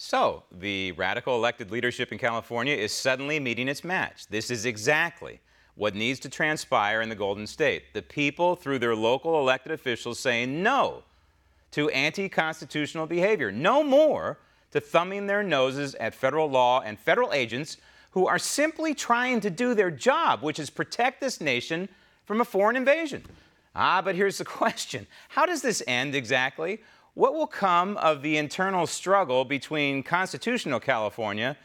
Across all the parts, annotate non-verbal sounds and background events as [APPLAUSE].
So, the radical elected leadership in California is suddenly meeting its match. This is exactly what needs to transpire in the Golden State. The people, through their local elected officials, saying no to anti constitutional behavior. No more to thumbing their noses at federal law and federal agents who are simply trying to do their job, which is protect this nation from a foreign invasion. Ah, but here's the [LAUGHS] question How does this end exactly? What will come of the internal struggle between constitutional California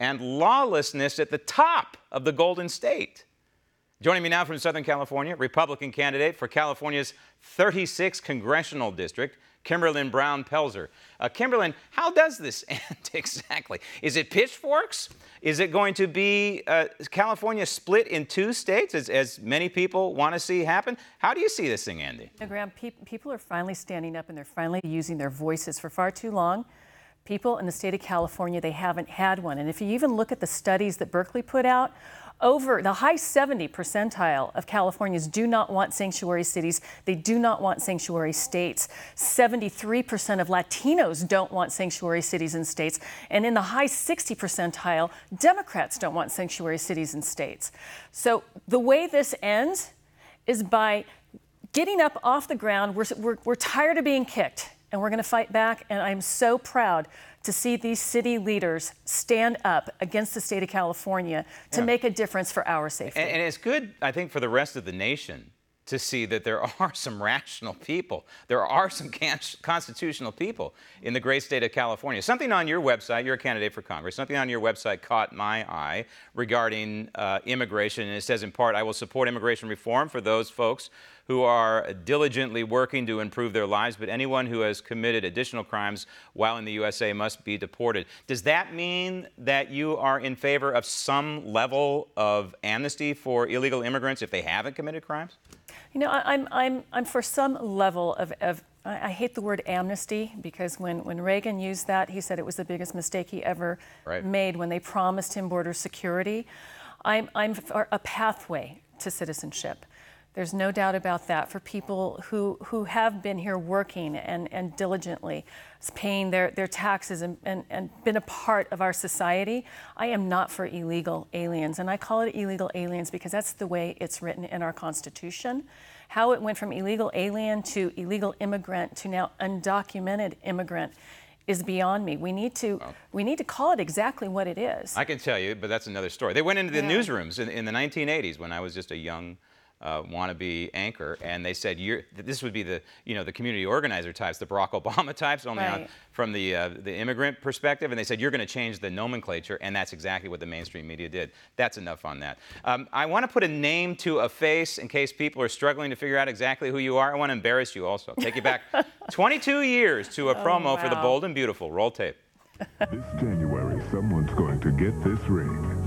and lawlessness at the top of the Golden State? Joining me now from Southern California, Republican candidate for California's 36th congressional district, Kimberlin Brown Pelzer. Uh, Kimberlin, how does this [LAUGHS] end exactly? Is it pitchforks? Is it going to be uh, California split in two states, as, as many people want to see happen? How do you see this thing ending? Graham, pe- people are finally standing up and they're finally using their voices. For far too long, people in the state of California, they haven't had one. And if you even look at the studies that Berkeley put out, over the high 70 percentile of Californians do not want sanctuary cities. They do not want sanctuary states. 73% of Latinos don't want sanctuary cities and states. And in the high 60 percentile, Democrats don't want sanctuary cities and states. So the way this ends is by getting up off the ground. We're, we're, we're tired of being kicked and we're going to fight back. And I'm so proud to see these city leaders stand up against the state of California to yeah. make a difference for our safety. And, and, it's good, I think, for the rest of the nation to see that there [LAUGHS] are some rational people. There are some constitutional people in the great state of California. Something on your website, you're a candidate for Congress, something on your website caught my eye regarding uh, immigration. And it says, in part, I will support immigration reform for those folks who are diligently working to improve their lives, but anyone who has committed additional crimes while in the USA must be deported. Does that mean that you are in favor of some level of amnesty for illegal immigrants if they haven't committed crimes? You know, I'm, I'm, I'm for some level of, of I, hate the word amnesty because when, when Reagan used that, he said it was the biggest mistake he ever right. made when they promised him border security. I'm, I'm for a pathway to citizenship. There's no doubt about that for people who, who have been here working and, and diligently paying their, their taxes and, and, and been a part of our society. I am not for illegal aliens. And I call it illegal aliens because that's the way it's written in our Constitution. How it went from illegal alien to illegal immigrant to now undocumented immigrant is beyond me. We need to we need to call it exactly what it is. I can tell you, but that's another story. They went into the yeah. newsrooms in, in the 1980s when I was just a young uh, wannabe anchor, and they said this would be the you know the community organizer types, the Barack [LAUGHS] Obama types, only right. on, from the uh, the immigrant perspective, and they said you're going to change the nomenclature, and that's exactly what the mainstream media did. That's enough on that. Um, I want to put a name to a face in case people are struggling to figure out exactly who you are. I want to embarrass you also. Take you back [LAUGHS] 22 years to a oh, promo wow. for the Bold and Beautiful. Roll tape. this January, someone's going to get this ring.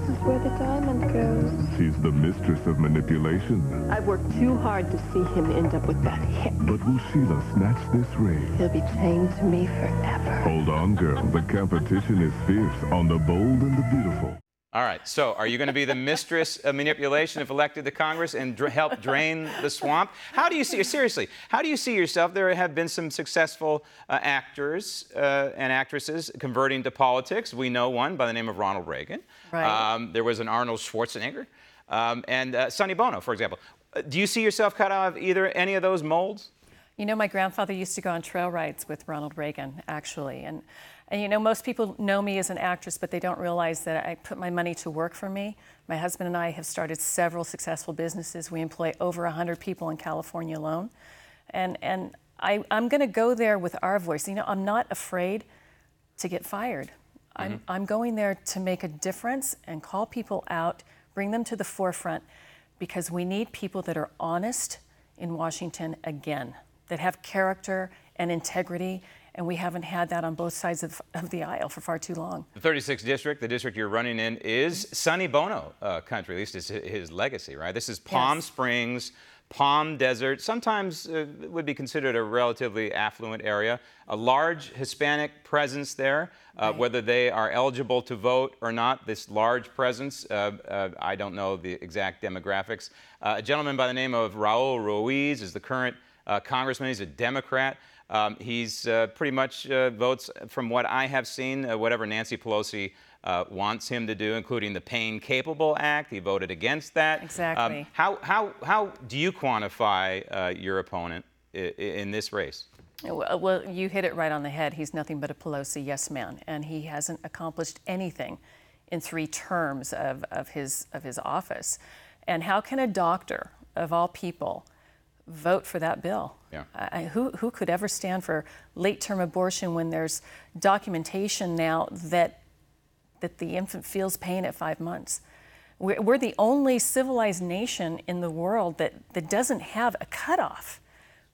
This is where the diamond goes. She's the mistress of manipulation. I've worked too hard to see him end up with that hip. But will Sheila snatch this ring? He'll be chained to me forever. Hold on, girl. The competition is fierce on The Bold and the Beautiful. All right. So, are you going to be the mistress of manipulation if elected to Congress and dr- help drain the swamp? How do you see seriously? How do you see yourself? There have been some successful uh, actors uh, and actresses converting to politics. We know one by the name of Ronald Reagan. Right. Um, there was an Arnold Schwarzenegger, um, and uh, Sonny Bono, for example. Uh, do you see yourself cut out of either any of those molds? You know, my grandfather used to go on trail rides with Ronald Reagan, actually, and and you know, most people know me as an actress, but they don't realize that I put my money to work for me. My husband and I have started several successful businesses. We employ over 100 people in California alone. And, and I, am going to go there with our voice. You know, I'm not afraid to get fired. Mm-hmm. I'm, I'm going there to make a difference and call people out, bring them to the forefront, because we need people that are honest in Washington again, that have character and integrity and we haven't had that on both sides of, of the aisle for far too long. The 36th district, the district you're running in, is Sonny Bono uh, country. At least it's his legacy, right? This is Palm yes. Springs. Palm Desert, sometimes uh, would be considered a relatively affluent area. A large Hispanic presence there, uh, right. whether they are eligible to vote or not. This large presence, uh, uh I don't know the exact demographics. Uh, a gentleman by the name of Raul Ruiz is the current uh, congressman. He's a Democrat. Um, he's uh, pretty much uh, votes, from what I have seen, uh, whatever Nancy Pelosi uh, wants him to do, including the Pain Capable Act. He voted against that. Exactly. Um, how, how, how do you quantify uh, your opponent i- i- in this race? Well, well, you hit it right on the head. He's nothing but a Pelosi yes man, and he hasn't accomplished anything in three terms of, of, his, of his office. And how can a doctor, of all people, vote for that bill? Yeah. Who, who could ever stand for late term abortion when there's documentation now that, that the infant feels pain at five months? We're, we're the only civilized nation in the world that, that doesn't have a cutoff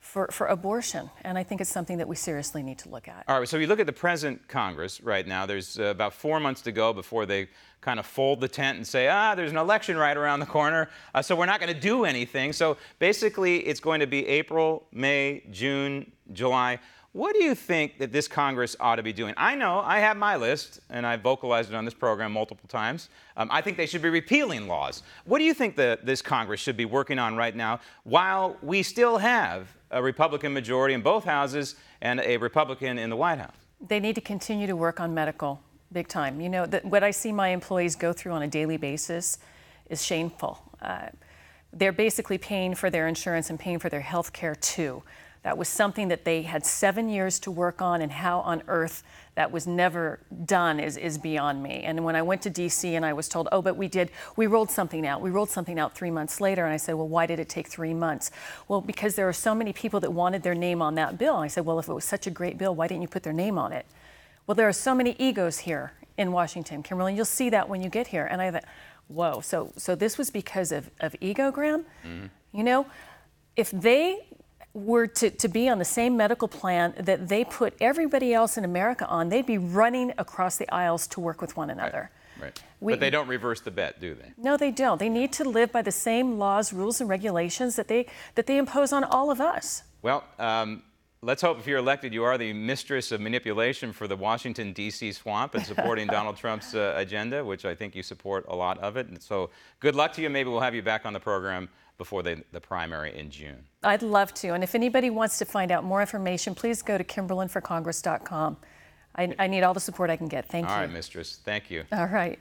for, for abortion. And I think it's something that we seriously need to look at. All right, so you look at the present Congress right now. There's uh, about four months to go before they kind of fold the tent and say, ah, there's an election right around the corner, uh, so we're not going to do anything. So basically, it's going to be April, May, June, July. What do you think that this Congress ought to be doing? I know I have my list, and I've vocalized it on this program multiple times. Um, I think they should be repealing laws. What do you think that this Congress should be working on right now while we still have a Republican majority in both houses and a Republican in the White House? They need to continue to work on medical big time. You know, that what I see my employees go through on a daily basis is shameful. Uh, they're basically paying for their insurance and paying for their health care too. That was something that they had seven years to work on, and how on earth that was never done is, is beyond me. And when I went to DC and I was told, oh, but we did, we rolled something out. We rolled something out three months later. And I said, well, why did it take three months? Well, because there are so many people that wanted their name on that bill. And I said, well, if it was such a great bill, why didn't you put their name on it? Well, there are so many egos here in Washington, Kimberly. You'll see that when you get here. And I thought, whoa. So, so this was because of, of ego, Graham? Mm-hmm. You know, if they were to, to be on the same medical plan that they put everybody else in America on, they'd be running across the aisles to work with one another. Right. We- but they don't reverse the bet, do they? No, they don't. They need to live by the same laws, rules, and regulations that they, that they impose on all of us. Well, um, let's hope if you're elected, you are the mistress of manipulation for the Washington, D.C. swamp and supporting [LAUGHS] Donald Trump's uh, agenda, which I think you support a lot of it. And so good luck to you. Maybe we'll have you back on the program before the, the primary in June. I'd love to. And if anybody wants to find out more information, please go to kimberlinforcongress.com. I, I need all the support I can get. Thank All you. right, mistress. Thank you. All right.